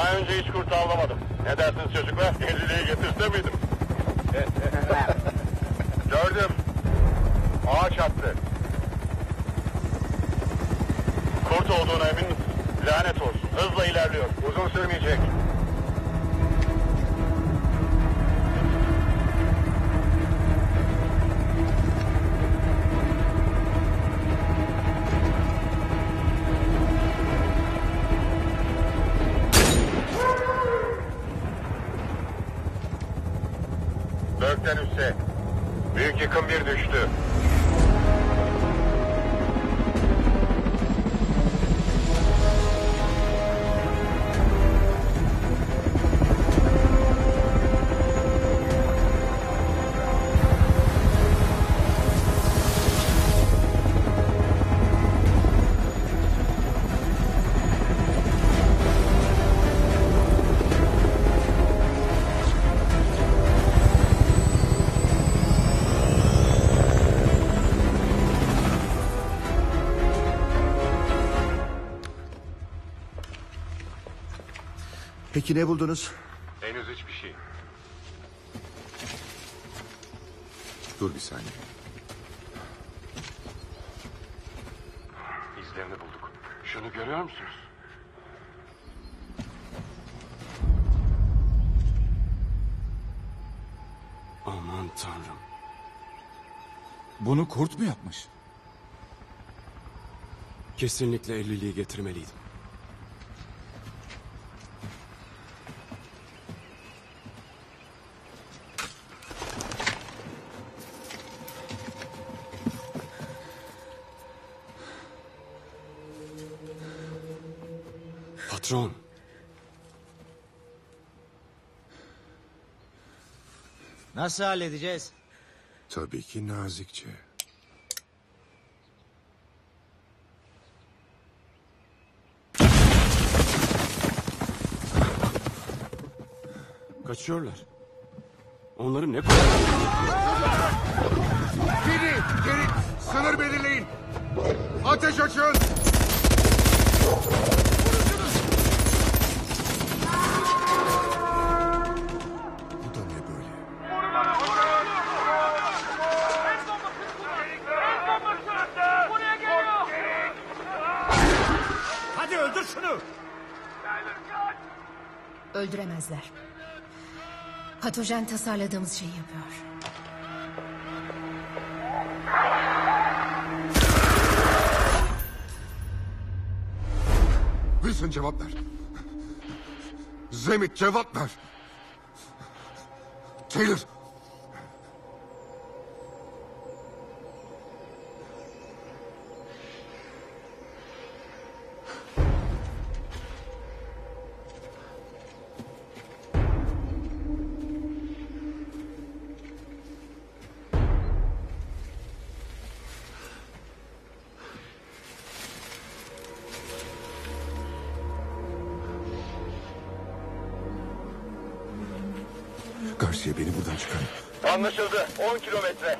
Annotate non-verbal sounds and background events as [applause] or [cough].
Daha önce hiç kurt avlamadım. Ne dersiniz çocuklar? [laughs] Eliliği getirse miydim? [laughs] Gördüm. Ağaç attı. Kurt olduğuna emin misin? Lanet olsun. Hızla ilerliyor. Uzun sürmeyecek. Dörtten üste. Büyük yıkım bir düştü. Peki ne buldunuz? Henüz hiçbir şey. Dur bir saniye. İzlerini bulduk. Şunu görüyor musunuz? Aman tanrım. Bunu kurt mu yapmış? Kesinlikle elliliği getirmeliydim. Patron, Nasıl halledeceğiz? Tabii ki nazikçe. kaçıyorlar. Onları ne kadar... Geri, geri. Sınır belirleyin. Ateş açın. Şunu. Öldüremezler. Patojen tasarladığımız şeyi yapıyor. Wilson cevap ver. Zemit cevap ver. Taylor. Garcia beni buradan çıkar. Anlaşıldı. 10 kilometre.